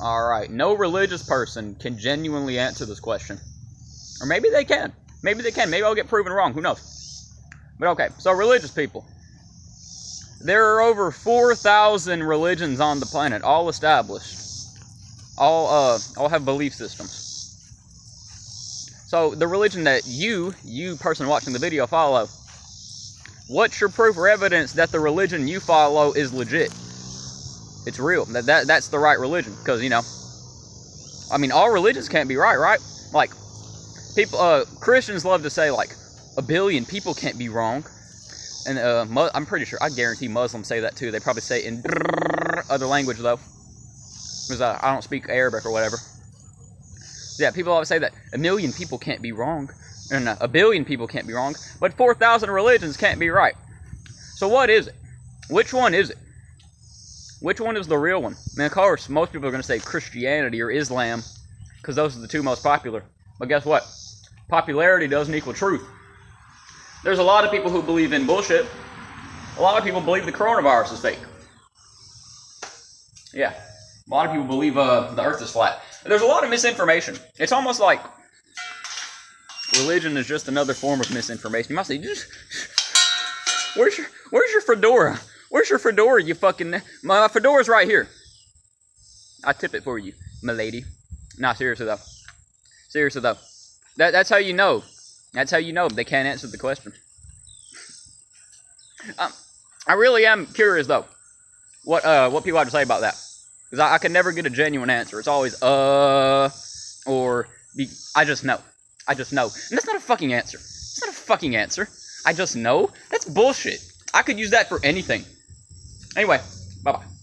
All right. No religious person can genuinely answer this question. Or maybe they can. Maybe they can. Maybe I'll get proven wrong. Who knows? But okay. So, religious people. There are over 4,000 religions on the planet, all established. All, uh, all have belief systems. So, the religion that you, you person watching the video, follow, what's your proof or evidence that the religion you follow is legit? It's real. That, that that's the right religion. Because you know, I mean, all religions can't be right, right? Like people, uh, Christians love to say like a billion people can't be wrong, and uh, I'm pretty sure, I guarantee Muslims say that too. They probably say it in other language though, because uh, I don't speak Arabic or whatever. Yeah, people always say that a million people can't be wrong, and uh, a billion people can't be wrong, but 4,000 religions can't be right. So what is it? Which one is it? Which one is the real one? I mean, of course, most people are going to say Christianity or Islam, because those are the two most popular. But guess what? Popularity doesn't equal truth. There's a lot of people who believe in bullshit. A lot of people believe the coronavirus is fake. Yeah. A lot of people believe uh, the earth is flat. There's a lot of misinformation. It's almost like religion is just another form of misinformation. You must say, just, where's your where's your fedora? Where's your fedora, you fucking my fedora's right here. I tip it for you, my lady. Nah, seriously though. Seriously though. That that's how you know. That's how you know they can't answer the question. Um, I really am curious though. What uh what people have to say about that. Because I, I can never get a genuine answer. It's always uh or be, I just know. I just know. And that's not a fucking answer. It's not a fucking answer. I just know. That's bullshit. I could use that for anything. Anyway, bye bye.